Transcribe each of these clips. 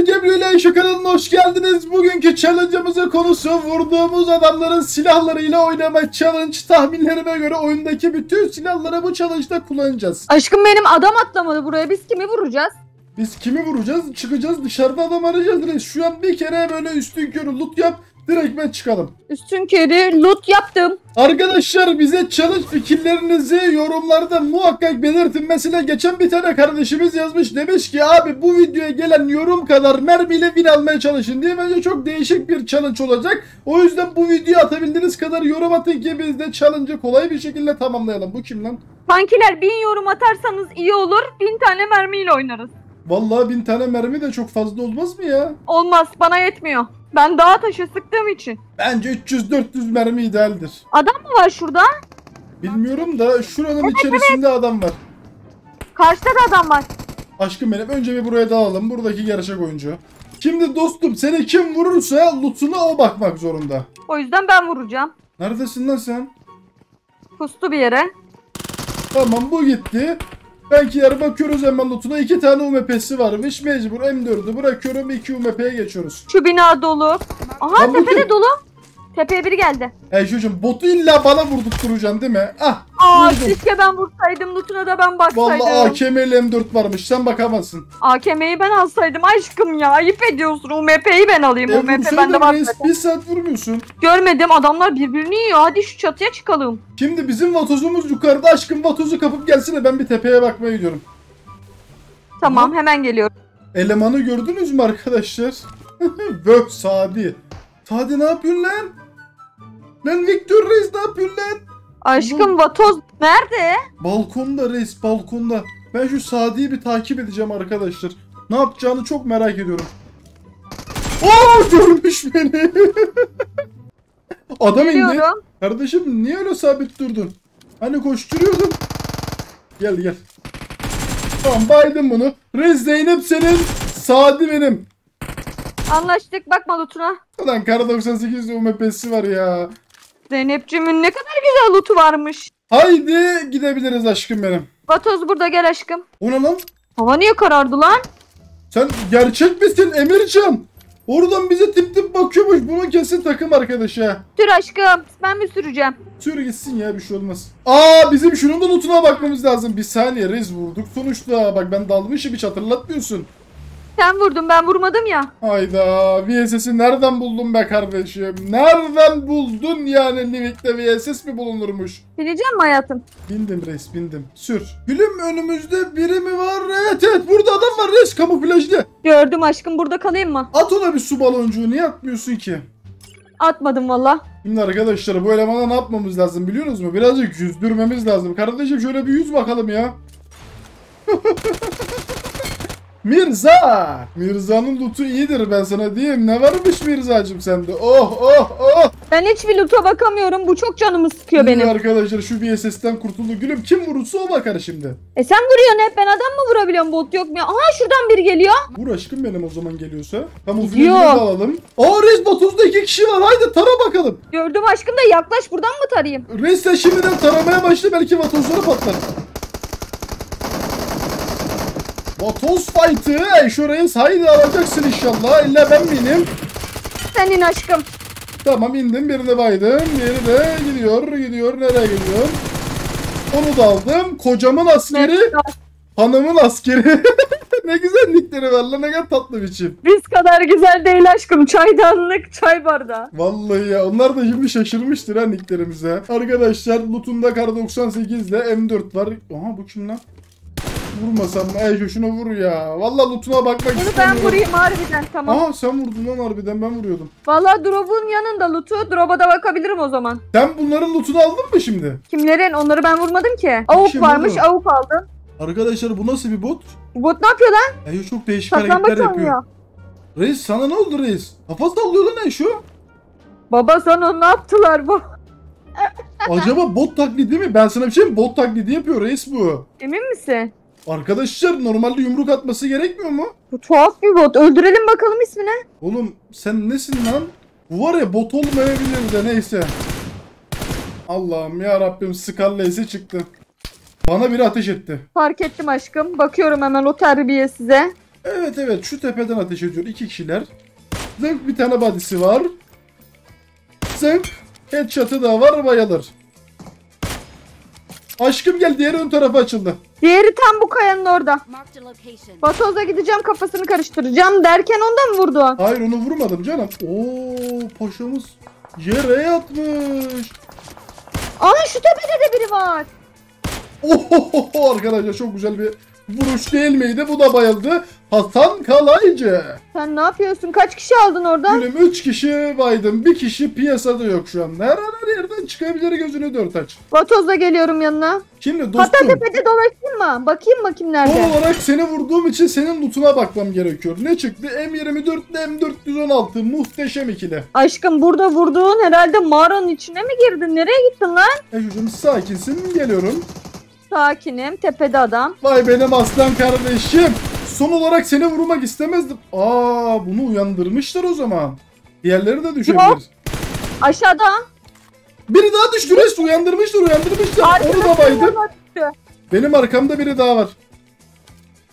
Gebru ile Ayşe kanalına hoş geldiniz. Bugünkü challenge'ımızın konusu vurduğumuz adamların silahlarıyla oynama challenge. Tahminlerime göre oyundaki bütün silahları bu challenge'da kullanacağız. Aşkım benim adam atlamadı buraya. Biz kimi vuracağız? Biz kimi vuracağız? Çıkacağız dışarıda adam arayacağız. reis. Şu an bir kere böyle üstün körü loot yap. Direkt ben çıkalım. Üstün körü loot yaptım. Arkadaşlar bize challenge fikirlerinizi yorumlarda muhakkak belirtin. Mesela geçen bir tane kardeşimiz yazmış demiş ki abi bu videoya gelen yorum kadar mermiyle win almaya çalışın diye bence çok değişik bir challenge olacak. O yüzden bu videoyu atabildiğiniz kadar yorum atın ki biz de challenge'ı kolay bir şekilde tamamlayalım. Bu kim lan? Kankiler bin yorum atarsanız iyi olur. Bin tane mermiyle oynarız. Vallahi bin tane mermi de çok fazla olmaz mı ya? Olmaz bana yetmiyor. Ben dağa taşı sıktığım için. Bence 300-400 mermi idealdir. Adam mı var şurada? Bilmiyorum da şuranın içerisinde adam var. Karşıda da adam var. Aşkım benim önce bir buraya dağılalım. Buradaki gerçek oyuncu. Şimdi dostum seni kim vurursa lootuna o bakmak zorunda. O yüzden ben vuracağım. Neredesin lan sen? Kustu bir yere. Tamam bu gitti. Belki yarı bakıyoruz hemen lootuna. iki tane UMP'si varmış. Mecbur M4'ü bırakıyorum. 2 UMP'ye geçiyoruz. Şu bina dolu. Aha Lan tepede kim? dolu. Tepeye biri geldi. Ey çocuğum botu illa bana vurdurturacaksın değil mi? Ah Aa vurdum. keşke ben vursaydım. Lootuna da ben baksaydım. Vallahi AKM'li M4 varmış. Sen bakamazsın. AKM'yi ben alsaydım aşkım ya. Ayıp ediyorsun. UMP'yi ben alayım. E, UMP bende var. reis. Bir saat vurmuyorsun. Görmedim adamlar birbirini yiyor. Hadi şu çatıya çıkalım. Şimdi bizim vatozumuz yukarıda. Aşkım vatozu kapıp gelsene. Ben bir tepeye bakmaya gidiyorum. Tamam hemen geliyorum. Elemanı gördünüz mü arkadaşlar? Vöh Sadi. Sadi ne yapıyorsun lan? Lan Victor Reis ne yapıyorsun lan? Aşkım vatoz nerede? Balkonda reis balkonda. Ben şu Sadi'yi bir takip edeceğim arkadaşlar. Ne yapacağını çok merak ediyorum. Oo görmüş beni. Adam indi. Geliyorum. Kardeşim niye öyle sabit durdun? Hani koşturuyordun. Gel gel. Tamam baydım bunu. Reis Zeynep senin. Sadi benim. Anlaştık bakma lootuna. Ulan kara 98 UMP'si var ya. Zeynepcimin ne kadar güzel lootu varmış. Haydi gidebiliriz aşkım benim. Vatoz burada gel aşkım. O ne lan? Hava niye karardı lan? Sen gerçek misin Emircan? Oradan bize tip tip bakıyormuş. Bunun kesin takım arkadaşı ha. Sür aşkım. Ben mi süreceğim? Sür gitsin ya bir şey olmaz. Aa bizim şunun da lootuna bakmamız lazım. Bir saniye rez vurduk sonuçta. Bak ben dalmışım hiç hatırlatmıyorsun. Sen vurdun ben vurmadım ya. Hayda VSS'i nereden buldun be kardeşim? Nereden buldun yani Livik'te VSS mi bulunurmuş? Bineceğim mi hayatım? Bindim reis bindim. Sür. Gülüm önümüzde biri mi var? Evet evet burada adam var reis kamuflajlı. Gördüm aşkım burada kalayım mı? At ona bir su baloncuğu niye atmıyorsun ki? Atmadım valla. Şimdi arkadaşlar bu elemana ne yapmamız lazım biliyorsunuz mu? Birazcık yüzdürmemiz lazım. Kardeşim şöyle bir yüz bakalım ya. Mirza! Mirza'nın lootu iyidir ben sana diyeyim. Ne varmış Mirza'cım sende? Oh oh oh! Ben hiçbir loot'a bakamıyorum. Bu çok canımı sıkıyor İyi benim. arkadaşlar şu VSS'ten kurtuldu. Gülüm kim vurursa o bakar şimdi. E sen vuruyorsun hep. Ben adam mı vurabiliyorum? Bot yok mu ya? Aha şuradan biri geliyor. Vur aşkım benim o zaman geliyorsa. Kamuflajını Gidiyor. da alalım. Aa Rez 30'da iki kişi var. Haydi tara bakalım. Gördüm aşkım da yaklaş buradan mı tarayayım? Rez sen şimdiden taramaya başla belki vatozları patlar. Vatoz fight'ı Rez haydi alacaksın inşallah. İlla ben miyim? Senin aşkım. Tamam indim birine baydım. Diğeri de gidiyor gidiyor nereye gidiyor? Onu da aldım. Kocamın askeri, hanımın askeri. ne güzel nickleri var lan ne kadar tatlı biçim. Biz kadar güzel değil aşkım. Çaydanlık, çay bardağı. Vallahi ya onlar da şimdi şaşırmıştır ha nicklerimize. Arkadaşlar lootunda kar 98 ile M4 var. Aha bu kim lan? Vurmasam mı? Ey şuna vur ya. Vallahi lootuna bakmak Bunu ben istemiyorum. vurayım harbiden tamam. Aha sen vurdun lan harbiden ben vuruyordum. Valla drop'un yanında loot'u. Drop'a da bakabilirim o zaman. Sen bunların lootunu aldın mı şimdi? Kimlerin? Onları ben vurmadım ki. Avuk Kim varmış. oğlum? Avuk aldım. Arkadaşlar bu nasıl bir bot? Bu bot ne yapıyor lan? Ey çok değişik Saklanmak hareketler yapıyor. sanıyor. Reis sana ne oldu reis? Kafa sallıyor lan ey şu. Baba sana ne yaptılar bu? Acaba bot taklidi mi? Ben sana bir şey mi? Bot taklidi yapıyor reis bu. Emin misin? Arkadaşlar normalde yumruk atması gerekmiyor mu? Bu tuhaf bir bot. Öldürelim bakalım ismini. Oğlum sen nesin lan? Bu var ya bot olmayabilir de neyse. Allah'ım ya Rabbim Scarlet'e çıktı. Bana biri ateş etti. Fark ettim aşkım. Bakıyorum hemen o terbiye size. Evet evet şu tepeden ateş ediyor iki kişiler. Zınk bir tane badisi var. Zınk headshot'ı da var bayılır. Aşkım gel diğer ön tarafı açıldı. Diğeri tam bu kayanın orada. Batoz'a gideceğim kafasını karıştıracağım derken ondan mı vurdu? Hayır onu vurmadım canım. Oo paşamız yere yatmış. Aa şu tepede de biri var. Ohohoho arkadaşlar çok güzel bir vuruş değil miydi? Bu da bayıldı. Hasan Kalaycı. Sen ne yapıyorsun? Kaç kişi aldın oradan? Gülüm 3 kişi baydım. Bir kişi piyasada yok şu anda. Her an her yerden çıkabilir gözünü dört aç. Batoz'la geliyorum yanına. Şimdi Hatta dostum tepede dolaşayım mı? Bakayım bakayım son nerede? olarak seni vurduğum için senin lootuna bakmam gerekiyor. Ne çıktı? M24 ile M416 muhteşem ikili. Aşkım burada vurduğun herhalde mağaranın içine mi girdin? Nereye gittin lan? Eşucum sakinsin geliyorum. Sakinim. Tepede adam. Vay benim aslan kardeşim. Son olarak seni vurmak istemezdim. Aa bunu uyandırmışlar o zaman. Diğerleri de düşebilir. Aşağıda. Biri daha düştü reis uyandırmışlar uyandırmışlar. Onu da baydım. Benim arkamda biri daha var.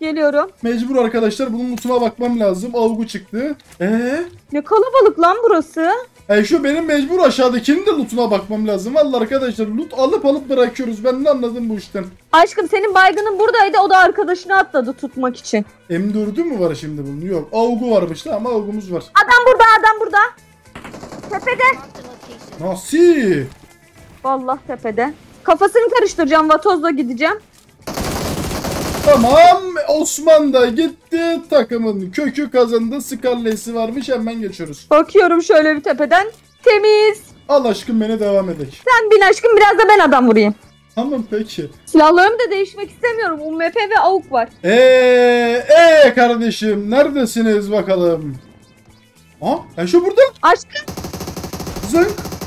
Geliyorum. Mecbur arkadaşlar bunun lootuna bakmam lazım. Avgu çıktı. Eee? Ne kalabalık lan burası. E şu benim mecbur aşağıdakinin de lootuna bakmam lazım. Vallahi arkadaşlar loot alıp alıp bırakıyoruz. Ben ne anladım bu işten. Aşkım senin baygının buradaydı. O da arkadaşını atladı tutmak için. M4'ü mü var şimdi bunun? Yok. Avgu varmış da ama avgumuz var. Adam burada adam burada. Tepede. Nasıl? Vallahi tepede. Kafasını karıştıracağım. Vatoz'la gideceğim. Tamam. Osman da gitti. Takımın kökü kazandı. Scarlet'si varmış. Hemen geçiyoruz. Bakıyorum şöyle bir tepeden. Temiz. Al aşkım beni devam edek. Sen bin aşkım biraz da ben adam vurayım. Tamam peki. Silahlarımı da değişmek istemiyorum. UMP ve AUK var. Eee ee kardeşim neredesiniz bakalım? Ha? E şu burada. Aşkım Zınk.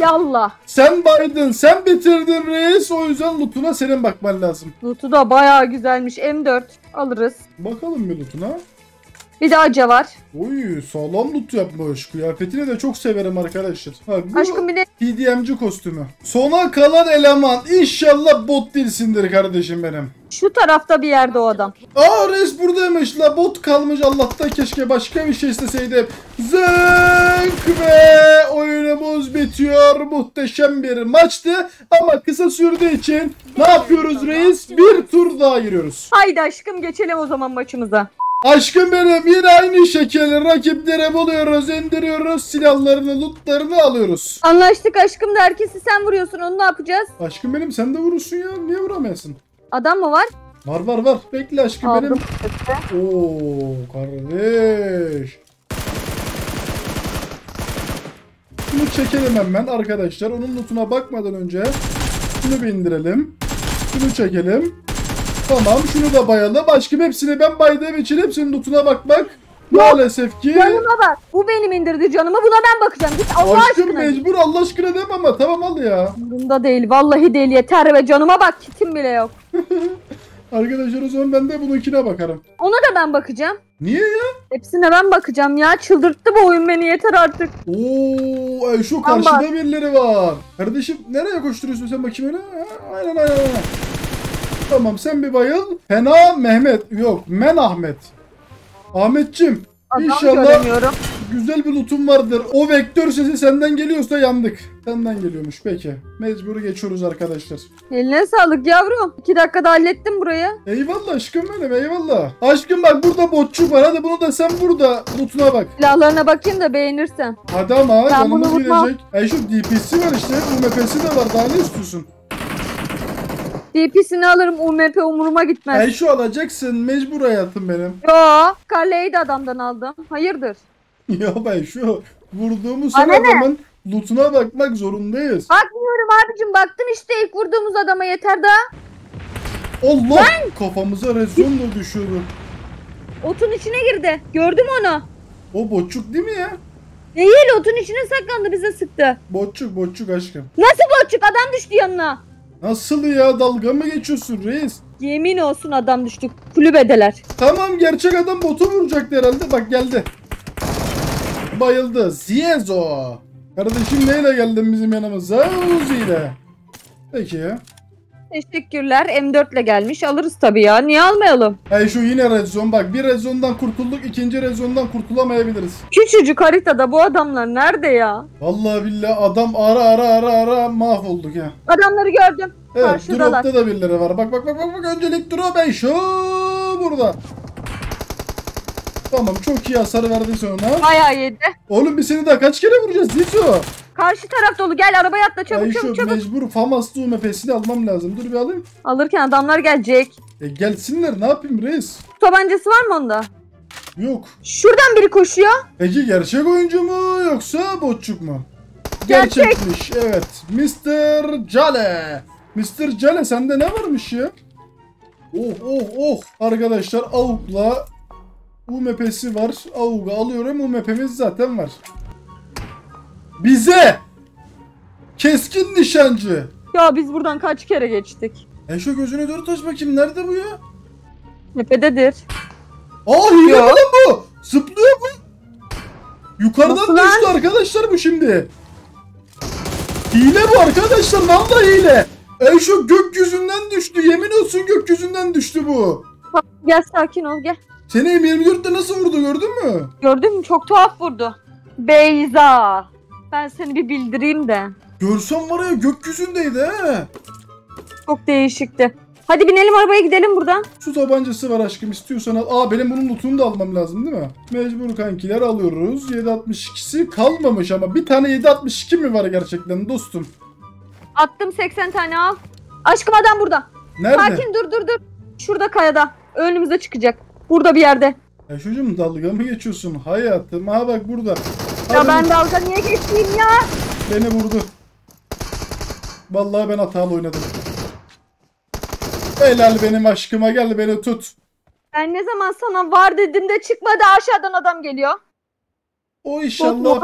Yallah. Sen baydın, sen bitirdin reis. O yüzden lootuna senin bakman lazım. Loot'u da bayağı güzelmiş. M4 alırız. Bakalım bir lootuna. Bir de acı var. Oy sağlam loot yapmış. Kıyafetini de çok severim arkadaşlar. Bak bu Aşkım bir de PDM'ci kostümü. Sona kalan eleman. İnşallah bot değilsindir kardeşim benim. şu tarafta bir yerde o adam. Aa reis buradaymış la bot kalmış Allah'ta keşke başka bir şey isteseydim. Zınk ve oyunumuz bitiyor. Muhteşem bir maçtı ama kısa sürdüğü için ne yapıyoruz reis? Bir tur daha giriyoruz. Haydi aşkım geçelim o zaman maçımıza. Aşkım benim yine aynı şekilde rakiplere buluyoruz, indiriyoruz, silahlarını, lootlarını alıyoruz. Anlaştık aşkım da herkesi sen vuruyorsun onu ne yapacağız? Aşkım benim sen de vurursun ya niye vuramıyorsun? Adam mı var? Var var var bekle aşkım Aldım. benim. Oo kardeş. Şunu çekelim hemen arkadaşlar. Onun lootuna bakmadan önce şunu bir indirelim. Şunu çekelim. Tamam şunu da bayalım. Aşkım hepsini ben baydığım için hepsinin lootuna bakmak maalesef ki Canıma bak. Bu benim indirdi canımı buna ben bakacağım. Git Allah aşkım aşkına. mecbur Allah aşkına deme ama tamam al ya. Bunda değil vallahi değil yeter ve canıma bak kitim bile yok. Arkadaşlar o zaman ben de bununkine bakarım. Ona da ben bakacağım. Niye ya? Hepsine ben bakacağım ya. Çıldırttı bu oyun beni yeter artık. Oo, ay şu karşıda birileri var. Kardeşim nereye koşturuyorsun sen bakayım öyle? Ha, Aynen aynen aynen. Tamam sen bir bayıl. Fena Mehmet. Yok Men Ahmet. Ahmetçim Adam İnşallah- güzel bir lootum vardır. O vektör sesi senden geliyorsa yandık. Senden geliyormuş peki. Mecbur geçiyoruz arkadaşlar. Eline sağlık yavrum. İki dakikada hallettim burayı. Eyvallah aşkım benim eyvallah. Aşkım bak burada botçuk var. Hadi bunu da sen burada lootuna bak. Silahlarına bakayım da beğenirsen. Hadi ama Ben canımız gidecek. Ay şu DP'si var işte. UMP'si de var. Daha ne istiyorsun? DP'sini alırım UMP umuruma gitmez. Ay şu alacaksın. Mecbur hayatım benim. Yo, Carle'yi de adamdan aldım. Hayırdır? ya ben şu vurduğumuz Bana son ne? adamın lootuna bakmak zorundayız. Bakmıyorum abicim baktım işte ilk vurduğumuz adama yeter daha. Allah kafamıza rezyonla düşüyordu. Otun içine girdi. Gördüm onu. O botçuk değil mi ya? Değil otun içine saklandı bize sıktı. Botçuk botçuk aşkım. Nasıl boçuk adam düştü yanına. Nasıl ya dalga mı geçiyorsun reis? Yemin olsun adam düştü. Kulübedeler. Tamam gerçek adam botu vuracaktı herhalde. Bak geldi. Bayıldı. Ziezo. Kardeşim neyle geldin bizim yanımıza? Uzi ile. Peki ya. Teşekkürler. M4 ile gelmiş. Alırız tabii ya. Niye almayalım? Hey şu yine red zone bak bir red zone'dan kurtulduk ikinci red zone'dan kurtulamayabiliriz. Küçücük haritada bu adamlar nerede ya? Vallahi billahi adam ara ara ara ara mahvolduk ya. Adamları gördüm. Evet Karşıdalar. dropta da birileri var. Bak bak bak bak bak öncelik drop ben şu burada. Tamam çok iyi hasar verdin sen ona. Bayağı yedi. Oğlum biz seni daha kaç kere vuracağız Zizo? Karşı taraf dolu. Gel arabaya atla çabuk Ay çabuk şu çabuk. mecbur Famaslı UMP'sini almam lazım. Dur bir alayım. Alırken adamlar gelecek. E gelsinler ne yapayım reis? Tabancası var mı onda? Yok. Şuradan biri koşuyor. Peki gerçek oyuncu mu yoksa botçuk mu? Gerçek. Gerçekmiş evet. Mr. Jale. Mr. Jale sende ne varmış ya? Oh oh oh. Arkadaşlar AUK'la UMP'si var. AUK'u alıyorum. UMP'miz zaten var. Bize keskin nişancı. Ya biz buradan kaç kere geçtik? E şu gözüne dört aç bakayım. Nerede bu ya? Tepededir. Aa hile mi lan bu? Zıplıyor bu. Yukarıdan Nasıl lan? düştü arkadaşlar bu şimdi. Hile bu arkadaşlar vallahi hile. E şu gökyüzünden düştü yemin olsun gökyüzünden düştü bu. Gel sakin ol gel. Seni M24'te nasıl vurdu gördün mü? Gördün mü? Çok tuhaf vurdu. Beyza. Ben seni bir bildireyim de. Görsem var ya gökyüzündeydi he. Çok değişikti. Hadi binelim arabaya gidelim buradan. Su tabancası var aşkım istiyorsan al. Aa benim bunun lootunu da almam lazım değil mi? Mecbur kankiler alıyoruz. 7.62'si kalmamış ama bir tane 7.62 mi var gerçekten dostum? Attım 80 tane al. Aşkım adam burada. Nerede? Sakin dur dur dur. Şurada kayada. Önümüze çıkacak. Burada bir yerde. Ya çocuğum dalga mı geçiyorsun hayatım? Ha bak burada. Ya ben dalga niye geçeyim ya? Beni vurdu. Vallahi ben hatalı oynadım. Helal benim aşkıma gel beni tut. Ben ne zaman sana var dedim de çıkmadı aşağıdan adam geliyor. O inşallah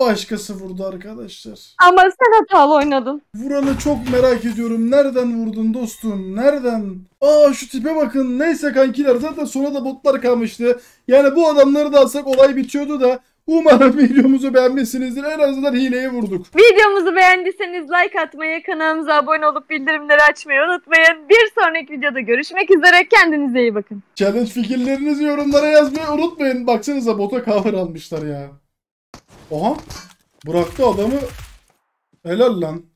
başkası vurdu arkadaşlar. Ama sen hatalı oynadın. Vuranı çok merak ediyorum. Nereden vurdun dostum? Nereden? Aa şu tipe bakın. Neyse kankiler zaten sonra da botlar kalmıştı. Yani bu adamları da alsak olay bitiyordu da. Umarım videomuzu beğenmişsinizdir. En azından hileyi vurduk. Videomuzu beğendiyseniz like atmayı, kanalımıza abone olup bildirimleri açmayı unutmayın. Bir sonraki videoda görüşmek üzere. Kendinize iyi bakın. Challenge fikirlerinizi yorumlara yazmayı unutmayın. Baksanıza bota cover almışlar ya. Oha. Bıraktı adamı. Helal lan.